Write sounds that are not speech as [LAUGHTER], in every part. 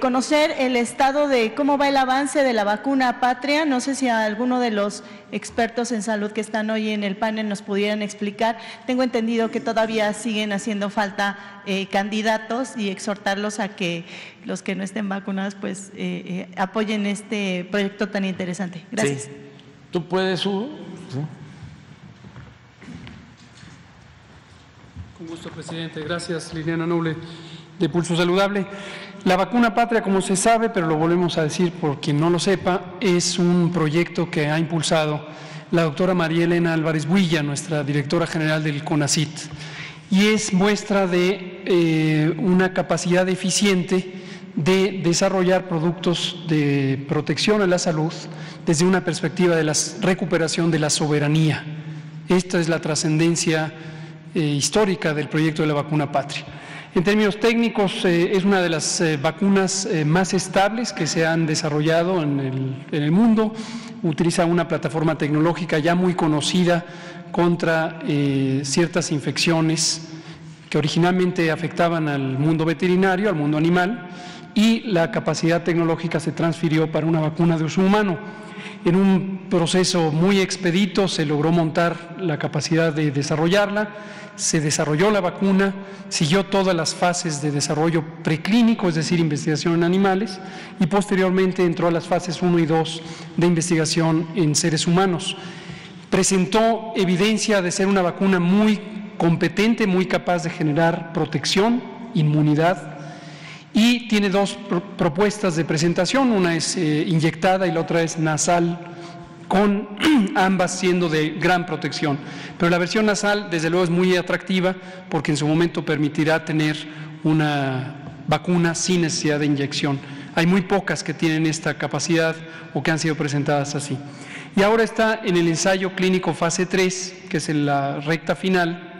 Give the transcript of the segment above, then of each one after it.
conocer el estado de cómo va el avance de la vacuna patria. No sé si alguno de los expertos en salud que están hoy en el panel nos pudieran explicar. Tengo entendido que todavía siguen haciendo falta eh, candidatos y exhortarlos a que los que no estén vacunados pues eh, eh, apoyen este proyecto tan interesante. Gracias. Sí. ¿Tú puedes, Hugo? Sí. Con gusto, presidente. Gracias, Liliana Noble, de Pulso Saludable. La vacuna patria, como se sabe, pero lo volvemos a decir por quien no lo sepa, es un proyecto que ha impulsado la doctora María Elena Álvarez Builla, nuestra directora general del CONACIT, y es muestra de eh, una capacidad eficiente de desarrollar productos de protección a la salud desde una perspectiva de la recuperación de la soberanía. Esta es la trascendencia eh, histórica del proyecto de la vacuna patria. En términos técnicos, eh, es una de las eh, vacunas eh, más estables que se han desarrollado en el, en el, mundo. Utiliza una plataforma tecnológica ya muy conocida contra ciertas infecciones que originalmente afectaban al mundo veterinario, al mundo animal, y la capacidad tecnológica se transfirió para una vacuna de uso humano. En un proceso muy expedito se logró montar la capacidad de desarrollarla se desarrolló la vacuna, siguió todas las fases de desarrollo preclínico, es decir, investigación en animales, y posteriormente entró a las fases 1 y 2 de investigación en seres humanos. Presentó evidencia de ser una vacuna muy competente, muy capaz de generar protección, inmunidad, y tiene dos propuestas de presentación, una es eh, inyectada y la otra es nasal con [CLEARS THROAT] ambas siendo de gran protección. Pero la versión nasal, desde luego, es muy atractiva porque en su momento permitirá tener una vacuna sin necesidad de inyección. Hay muy pocas que tienen esta capacidad o que han sido presentadas así. Y ahora está en el ensayo clínico fase 3, que es en la recta final.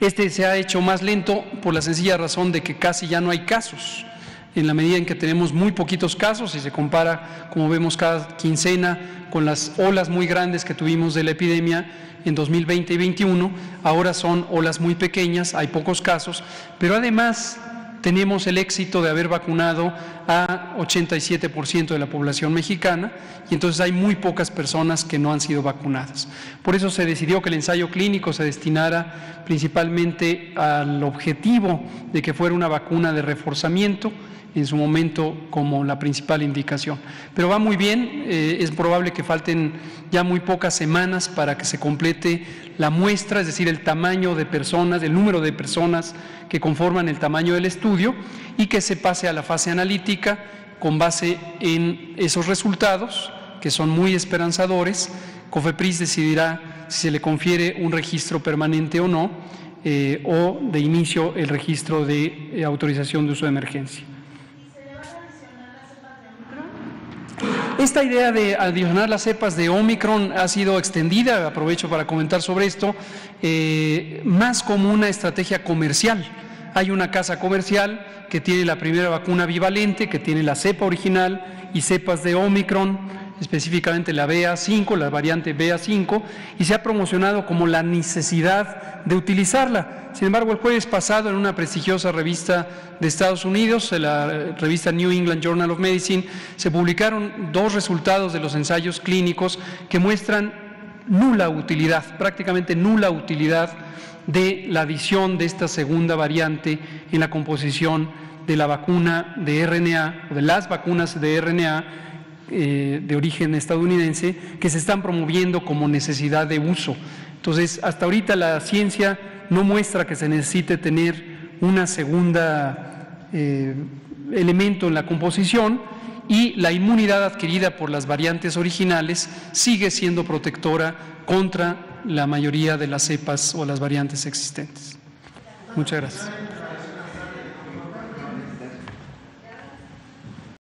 Este se ha hecho más lento por la sencilla razón de que casi ya no hay casos. En la medida en que tenemos muy poquitos casos y se compara, como vemos cada quincena, con las olas muy grandes que tuvimos de la epidemia en 2020 y 2021, ahora son olas muy pequeñas, hay pocos casos, pero además tenemos el éxito de haber vacunado a 87% de la población mexicana y entonces hay muy pocas personas que no han sido vacunadas. Por eso se decidió que el ensayo clínico se destinara principalmente al objetivo de que fuera una vacuna de reforzamiento en su momento como la principal indicación. Pero va muy bien, eh, es probable que falten ya muy pocas semanas para que se complete la muestra, es decir, el tamaño de personas, el número de personas que conforman el tamaño del estudio y que se pase a la fase analítica con base en esos resultados, que son muy esperanzadores. COFEPRIS decidirá si se le confiere un registro permanente o no, eh, o de inicio el registro de eh, autorización de uso de emergencia. Esta idea de adicionar las cepas de Omicron ha sido extendida, aprovecho para comentar sobre esto, eh, más como una estrategia comercial. Hay una casa comercial que tiene la primera vacuna bivalente, que tiene la cepa original y cepas de Omicron, específicamente la BA5, la variante BA5, y se ha promocionado como la necesidad de utilizarla. Sin embargo, el jueves pasado en una prestigiosa revista de Estados Unidos, la revista New England Journal of Medicine, se publicaron dos resultados de los ensayos clínicos que muestran nula utilidad, prácticamente nula utilidad de la adición de esta segunda variante en la composición de la vacuna de RNA o de las vacunas de RNA eh, de origen estadounidense que se están promoviendo como necesidad de uso. Entonces, hasta ahorita la ciencia no muestra que se necesite tener una segunda eh, elemento en la composición y la inmunidad adquirida por las variantes originales sigue siendo protectora contra la mayoría de las cepas o las variantes existentes. Muchas gracias.